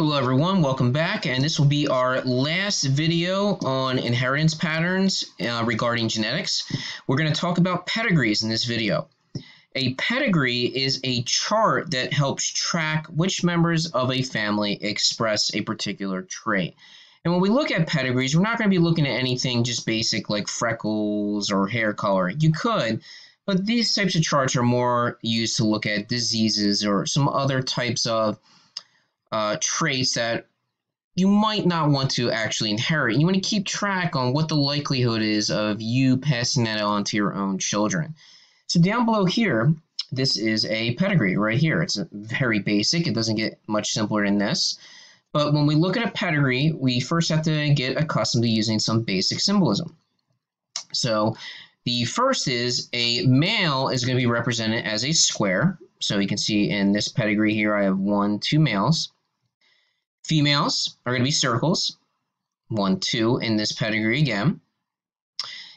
Hello everyone, welcome back, and this will be our last video on inheritance patterns uh, regarding genetics. We're going to talk about pedigrees in this video. A pedigree is a chart that helps track which members of a family express a particular trait. And when we look at pedigrees, we're not going to be looking at anything just basic like freckles or hair color. You could, but these types of charts are more used to look at diseases or some other types of uh, traits that you might not want to actually inherit. You want to keep track on what the likelihood is of you passing that on to your own children. So down below here, this is a pedigree right here. It's very basic. It doesn't get much simpler than this. But when we look at a pedigree, we first have to get accustomed to using some basic symbolism. So the first is a male is going to be represented as a square. So you can see in this pedigree here, I have one, two males. Females are going to be circles, one, two in this pedigree again.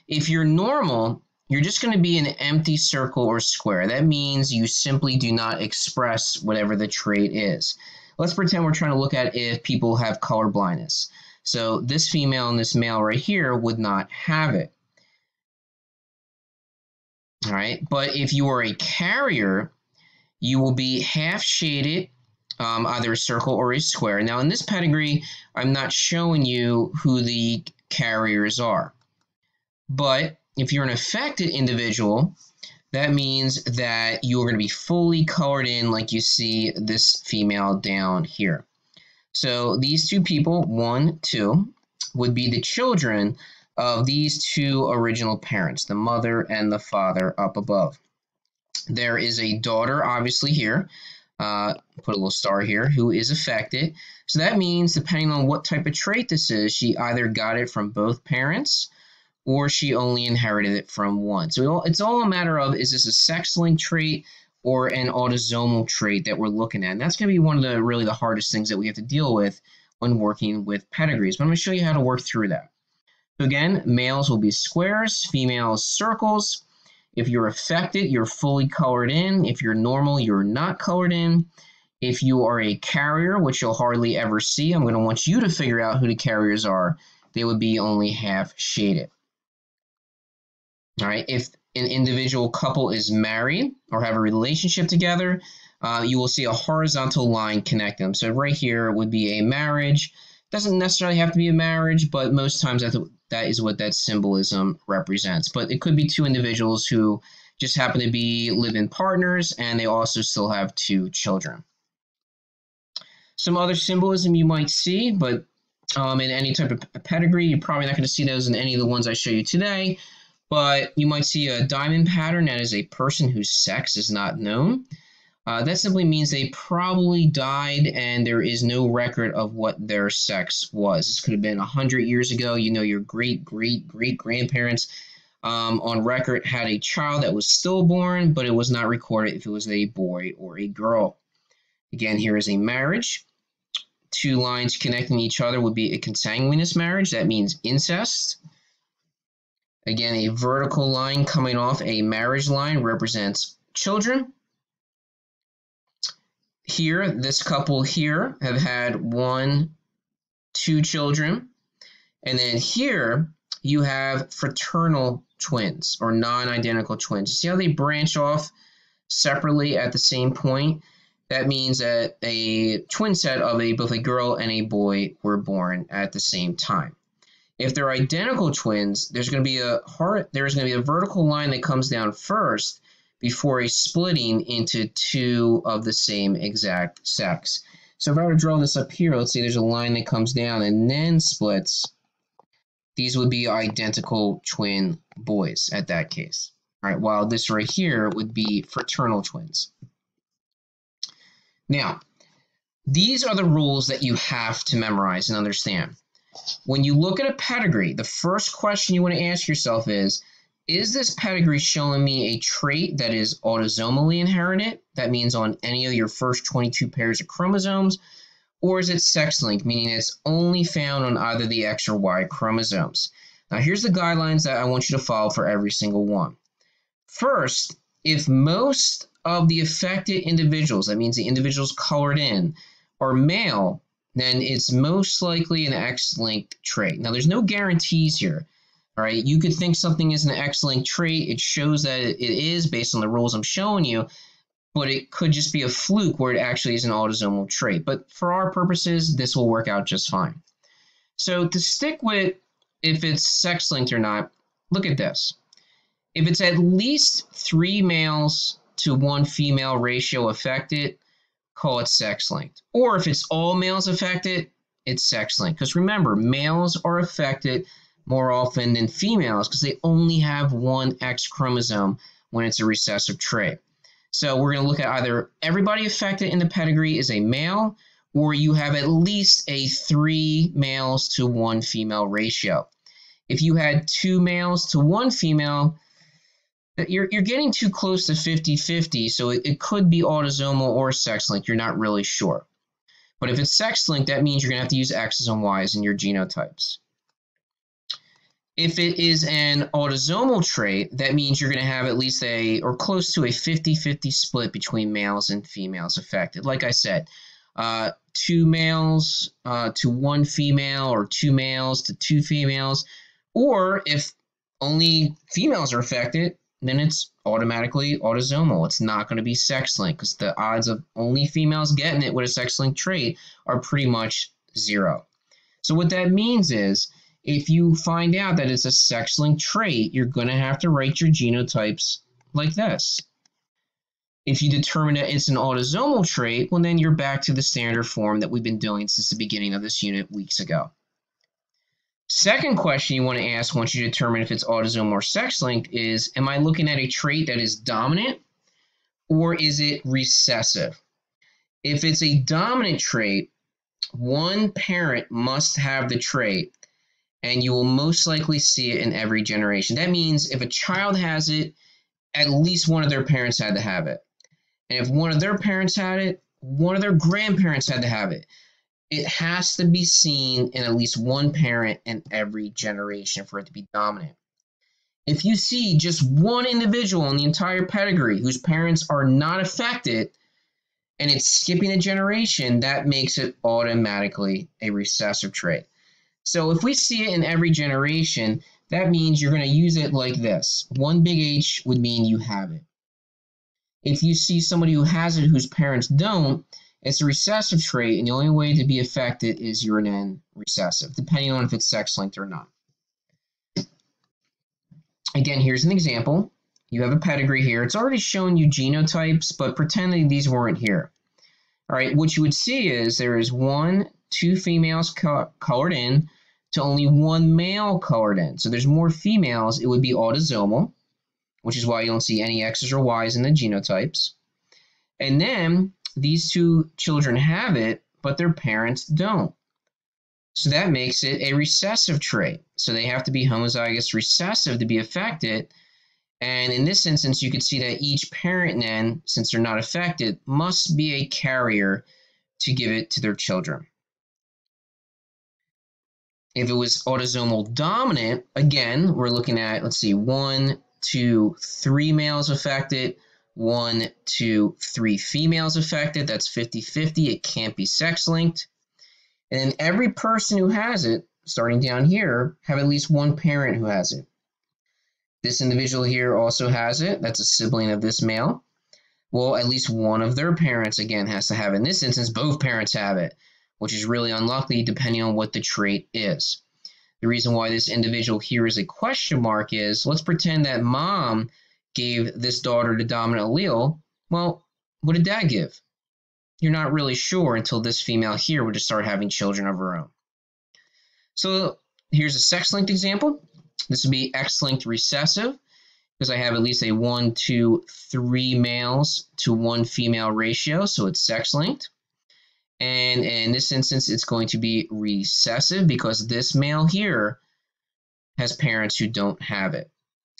If you're normal, you're just going to be an empty circle or square. That means you simply do not express whatever the trait is. Let's pretend we're trying to look at if people have color blindness. So this female and this male right here would not have it. All right, but if you are a carrier, you will be half shaded um, either a circle or a square. Now in this pedigree, I'm not showing you who the carriers are. But if you're an affected individual, that means that you are going to be fully colored in like you see this female down here. So these two people, one, two, would be the children of these two original parents, the mother and the father up above. There is a daughter, obviously, here uh, put a little star here, who is affected. So that means, depending on what type of trait this is, she either got it from both parents or she only inherited it from one. So it's all a matter of is this a sex-linked trait or an autosomal trait that we're looking at. And that's going to be one of the really the hardest things that we have to deal with when working with pedigrees. But I'm going to show you how to work through that. So again, males will be squares, females circles. If you're affected, you're fully colored in. If you're normal, you're not colored in. If you are a carrier, which you'll hardly ever see, I'm going to want you to figure out who the carriers are. They would be only half shaded. All right, if an individual couple is married or have a relationship together, uh, you will see a horizontal line connect them. So right here would be a marriage. Doesn't necessarily have to be a marriage, but most times that is what that symbolism represents. But it could be two individuals who just happen to be live-in partners and they also still have two children. Some other symbolism you might see, but um, in any type of pedigree, you're probably not going to see those in any of the ones I show you today, but you might see a diamond pattern that is a person whose sex is not known. Uh, that simply means they probably died and there is no record of what their sex was. This could have been 100 years ago. You know, your great, great, great grandparents um, on record had a child that was stillborn, but it was not recorded if it was a boy or a girl. Again, here is a marriage. Two lines connecting each other would be a consanguineous marriage. That means incest. Again, a vertical line coming off a marriage line represents children here, this couple here have had one, two children. And then here, you have fraternal twins or non-identical twins. See how they branch off separately at the same point? That means that a twin set of a both a girl and a boy were born at the same time. If they're identical twins, there's going to be a hard, there's going to be a vertical line that comes down first before a splitting into two of the same exact sex. So if I were to draw this up here, let's say there's a line that comes down and then splits, these would be identical twin boys at that case. All right, while this right here would be fraternal twins. Now, these are the rules that you have to memorize and understand. When you look at a pedigree, the first question you want to ask yourself is, is this pedigree showing me a trait that is autosomally inherited? That means on any of your first 22 pairs of chromosomes. Or is it sex-linked, meaning it's only found on either the X or Y chromosomes? Now here's the guidelines that I want you to follow for every single one. First, if most of the affected individuals, that means the individuals colored in, are male, then it's most likely an X-linked trait. Now, there's no guarantees here. All right, you could think something is an X-linked trait. It shows that it is based on the rules I'm showing you, but it could just be a fluke where it actually is an autosomal trait. But for our purposes, this will work out just fine. So to stick with if it's sex-linked or not, look at this. If it's at least three males to one female ratio affected, call it sex linked. Or if it's all males affected, it's sex linked. Because remember, males are affected more often than females because they only have one X chromosome when it's a recessive trait. So we're going to look at either everybody affected in the pedigree is a male or you have at least a three males to one female ratio. If you had two males to one female, you're, you're getting too close to 50-50, so it, it could be autosomal or sex-linked. You're not really sure. But if it's sex-linked, that means you're going to have to use X's and Y's in your genotypes. If it is an autosomal trait, that means you're going to have at least a, or close to a 50-50 split between males and females affected. Like I said, uh, two males uh, to one female, or two males to two females, or if only females are affected, then it's automatically autosomal. It's not going to be sex linked because the odds of only females getting it with a sex linked trait are pretty much zero. So what that means is if you find out that it's a sex linked trait, you're going to have to write your genotypes like this. If you determine that it's an autosomal trait, well then you're back to the standard form that we've been doing since the beginning of this unit weeks ago. Second question you want to ask once you determine if it's autosomal or sex-linked is, am I looking at a trait that is dominant or is it recessive? If it's a dominant trait, one parent must have the trait and you will most likely see it in every generation. That means if a child has it, at least one of their parents had to have it. And if one of their parents had it, one of their grandparents had to have it it has to be seen in at least one parent in every generation for it to be dominant. If you see just one individual in the entire pedigree whose parents are not affected and it's skipping a generation, that makes it automatically a recessive trait. So if we see it in every generation, that means you're going to use it like this. One big H would mean you have it. If you see somebody who has it whose parents don't, it's a recessive trait, and the only way to be affected is you're an N recessive, depending on if it's sex-linked or not. Again, here's an example. You have a pedigree here. It's already shown you genotypes, but pretending these weren't here. All right, what you would see is there is one, two females co colored in to only one male colored in. So there's more females. It would be autosomal, which is why you don't see any X's or Y's in the genotypes. And then these two children have it, but their parents don't. So that makes it a recessive trait. So they have to be homozygous recessive to be affected. And in this instance, you can see that each parent then, since they're not affected, must be a carrier to give it to their children. If it was autosomal dominant, again, we're looking at, let's see, one, two, three males affected, one, two, three females affected. That's 50 50. It can't be sex linked. And then every person who has it, starting down here, have at least one parent who has it. This individual here also has it. That's a sibling of this male. Well, at least one of their parents, again, has to have it. In this instance, both parents have it, which is really unlucky depending on what the trait is. The reason why this individual here is a question mark is let's pretend that mom gave this daughter the dominant allele, well, what did dad give? You're not really sure until this female here would just start having children of her own. So here's a sex-linked example. This would be X-linked recessive because I have at least a 1 to 3 males to 1 female ratio, so it's sex-linked. And in this instance, it's going to be recessive because this male here has parents who don't have it.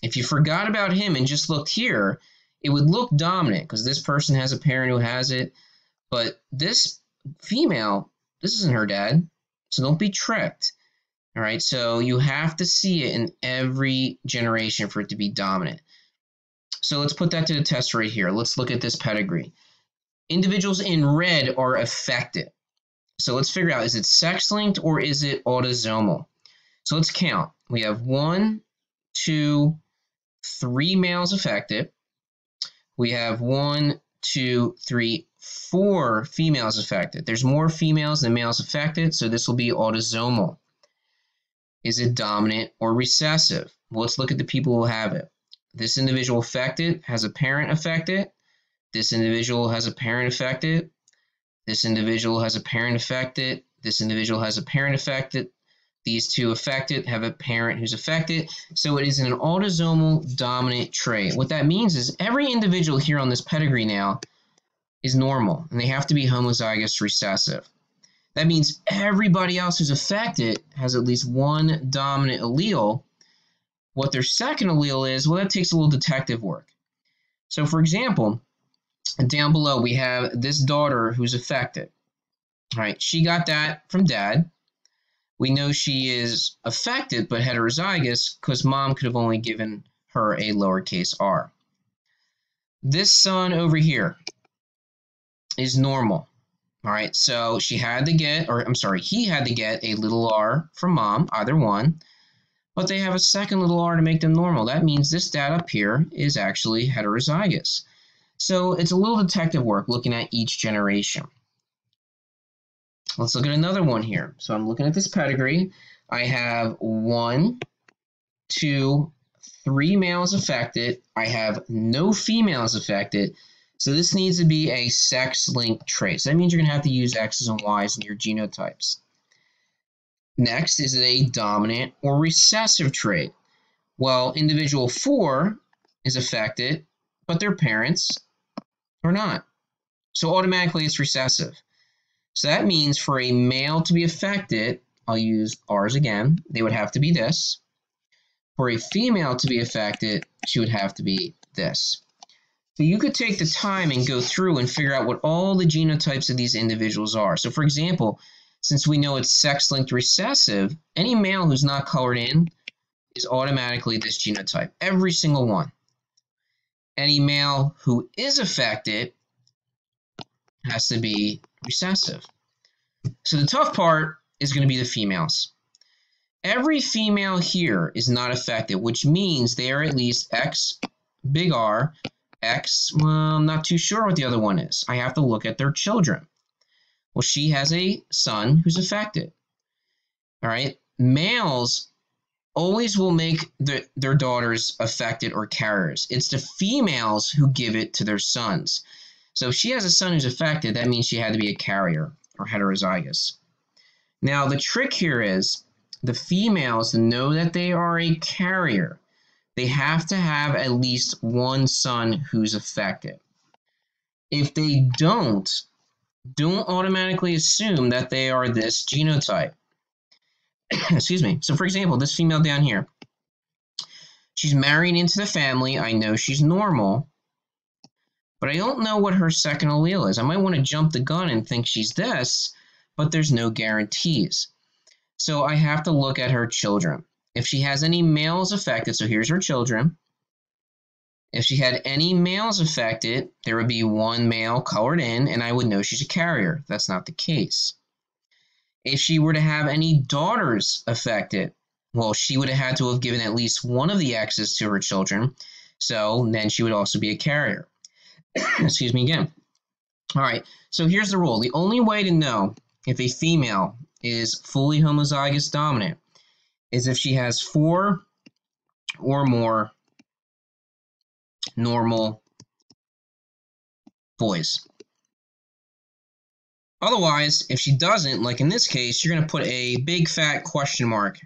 If you forgot about him and just looked here, it would look dominant because this person has a parent who has it. But this female, this isn't her dad. So don't be tricked. All right, so you have to see it in every generation for it to be dominant. So let's put that to the test right here. Let's look at this pedigree. Individuals in red are affected. So let's figure out, is it sex-linked or is it autosomal? So let's count. We have one, two, three males affected. We have one, two, three, four females affected. There's more females than males affected, so this will be autosomal. Is it dominant or recessive? Well, let's look at the people who have it. This individual affected has a parent affected. This individual has a parent affected. This individual has a parent affected. This individual has a parent affected. These two affected have a parent who's affected. So it is an autosomal dominant trait. What that means is every individual here on this pedigree now is normal, and they have to be homozygous recessive. That means everybody else who's affected has at least one dominant allele. What their second allele is, well, that takes a little detective work. So, for example, down below we have this daughter who's affected. Right, she got that from dad. We know she is affected but heterozygous because mom could have only given her a lowercase r. This son over here is normal. All right, so she had to get, or I'm sorry, he had to get a little r from mom, either one, but they have a second little r to make them normal. That means this dad up here is actually heterozygous. So it's a little detective work looking at each generation. Let's look at another one here. So I'm looking at this pedigree. I have one, two, three males affected. I have no females affected. So this needs to be a sex-linked trait. So that means you're going to have to use X's and Y's in your genotypes. Next, is it a dominant or recessive trait? Well, individual 4 is affected, but their parents are not. So automatically it's recessive. So that means for a male to be affected, I'll use R's again, they would have to be this. For a female to be affected, she would have to be this. So you could take the time and go through and figure out what all the genotypes of these individuals are. So for example, since we know it's sex-linked recessive, any male who's not colored in is automatically this genotype, every single one. Any male who is affected has to be recessive. So the tough part is going to be the females. Every female here is not affected, which means they are at least X big R X, well, I'm not too sure what the other one is. I have to look at their children. Well, she has a son who's affected. All right. Males always will make the, their daughters affected or carriers. It's the females who give it to their sons. So if she has a son who's affected, that means she had to be a carrier or heterozygous. Now, the trick here is the females know that they are a carrier they have to have at least one son who's affected. If they don't, don't automatically assume that they are this genotype. Excuse me. So, for example, this female down here, she's marrying into the family. I know she's normal, but I don't know what her second allele is. I might want to jump the gun and think she's this, but there's no guarantees. So, I have to look at her children. If she has any males affected, so here's her children. If she had any males affected, there would be one male colored in, and I would know she's a carrier. That's not the case. If she were to have any daughters affected, well, she would have had to have given at least one of the X's to her children, so then she would also be a carrier. Excuse me again. All right, so here's the rule. The only way to know if a female is fully homozygous dominant is if she has four or more normal boys. Otherwise, if she doesn't, like in this case, you're going to put a big fat question mark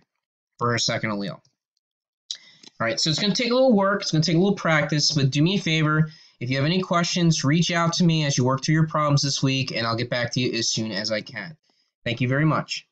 for her second allele. All right, so it's going to take a little work, it's going to take a little practice, but do me a favor. If you have any questions, reach out to me as you work through your problems this week, and I'll get back to you as soon as I can. Thank you very much.